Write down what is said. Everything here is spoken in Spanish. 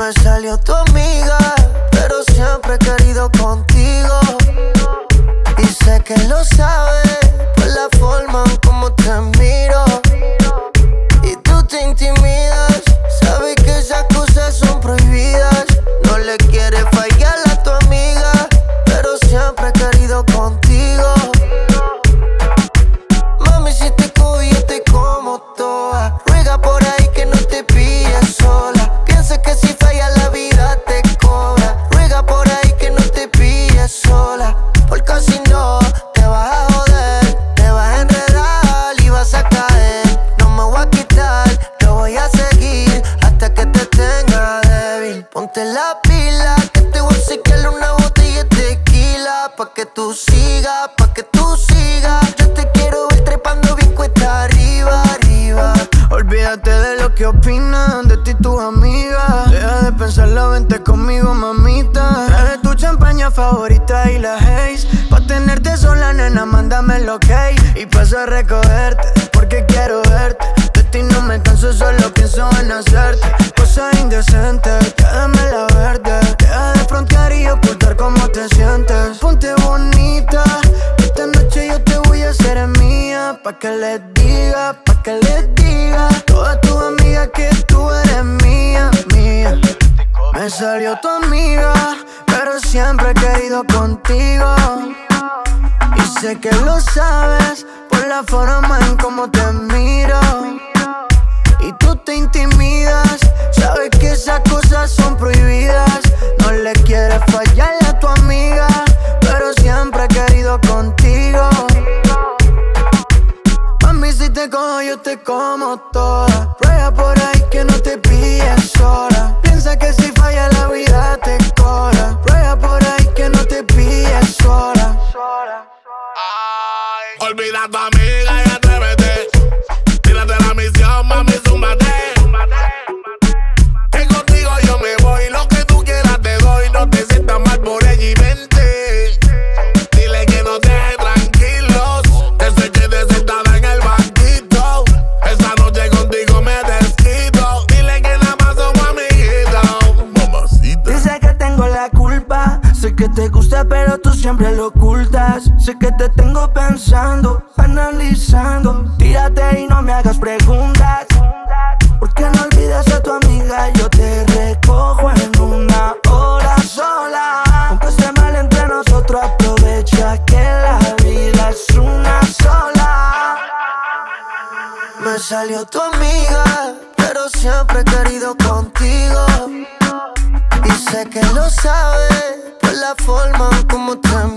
Me salió tu amiga, Ponte la pila, que te voy a sacar una botella de tequila. Pa' que tú sigas, pa' que tú sigas. Yo te quiero ver trepando bien cuesta arriba, arriba. Olvídate de lo que opinan de ti tus amigas. Deja de pensarlo, vente conmigo, mamita. Traje tu champaña favorita y la haze. Pa' tenerte sola, nena, mándame el ok. Y paso a recogerte, porque quiero verte. De ti no me canso, solo pienso en hacerte. Cosas indecentes, Pa' que les diga, pa' que les diga. Todas tus amigas que tú eres mía, mía. Me salió tu amiga, pero siempre he querido contigo. Y sé que lo sabes por la forma en cómo te miro. Y tú te intimidas, como toda. Ruega por ahí que no te pilles sola. Piensa que si falla la vida te cobra. Ruega por ahí que no te pilles sola. Olvida a tu amiga y pero tú siempre lo ocultas. Sé que te tengo pensando, analizando. Tírate y no me hagas preguntas. ¿Por qué no olvidas a tu amiga? Yo te recojo en una hora sola. Aunque esté mal entre nosotros, aprovecha que la vida es una sola. Me salió tu amiga, pero siempre he querido contigo. Y sé que lo sabes la forma como te.